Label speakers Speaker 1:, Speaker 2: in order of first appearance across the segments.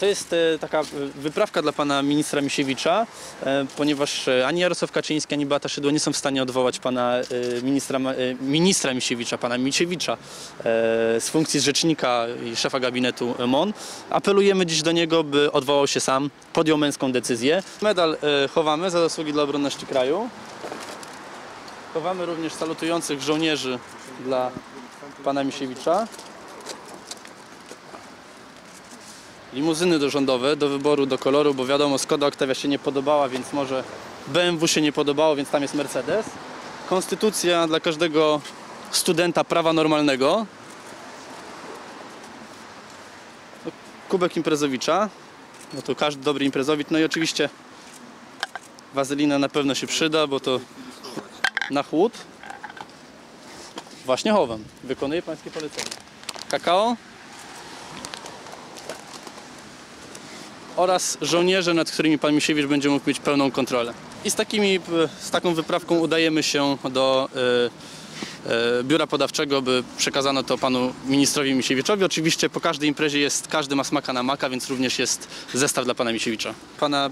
Speaker 1: To jest e, taka e, wyprawka dla pana ministra Misiewicza, e, ponieważ ani Jarosław Kaczyński, ani Beata Szydło nie są w stanie odwołać pana ministra, ministra Misiewicza, pana Misiewicza z funkcji rzecznika i szefa gabinetu MON. Apelujemy dziś do niego, by odwołał się sam, podjął męską decyzję. Medal chowamy za zasługi dla obronności kraju. Chowamy również salutujących żołnierzy dla pana Misiewicza. Limuzyny dorządowe do wyboru, do koloru, bo wiadomo, Skoda Octavia się nie podobała, więc może BMW się nie podobało, więc tam jest Mercedes. Konstytucja dla każdego studenta prawa normalnego. No, Kubek imprezowicza. No to każdy dobry imprezowicz. No i oczywiście wazelina na pewno się przyda, bo to na chłód. Właśnie chowam. Wykonuję pańskie polecenie. Kakao. Oraz żołnierze, nad którymi pan Misiewicz będzie mógł mieć pełną kontrolę. I z, takimi, z taką wyprawką udajemy się do e, biura podawczego, by przekazano to panu ministrowi Misiewiczowi. Oczywiście po każdej imprezie jest, każdy ma smaka na maka, więc również jest zestaw dla pana Misiewicza. Pana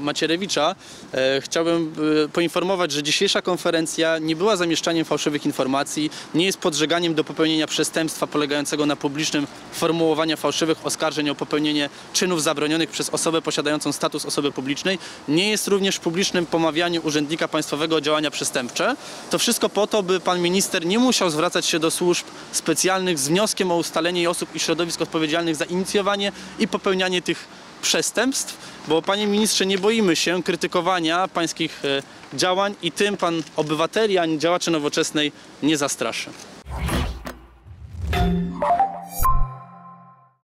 Speaker 1: Macierewicza e, chciałbym e, poinformować, że dzisiejsza konferencja nie była zamieszczaniem fałszywych informacji, nie jest podżeganiem do popełnienia przestępstwa polegającego na publicznym formułowaniu fałszywych oskarżeń o popełnienie czynów zabronionych przez osobę posiadającą status osoby publicznej, nie jest również publicznym pomawianiem urzędnika państwowego o działania przestępcze. To wszystko po to, by pan minister nie musiał zwracać się do służb specjalnych z wnioskiem o ustalenie osób i środowisk odpowiedzialnych za inicjowanie i popełnianie tych przestępstw, bo panie ministrze nie boimy się krytykowania pańskich e, działań i tym pan obywateli ani działaczy nowoczesnej nie zastraszy.